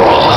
Oh!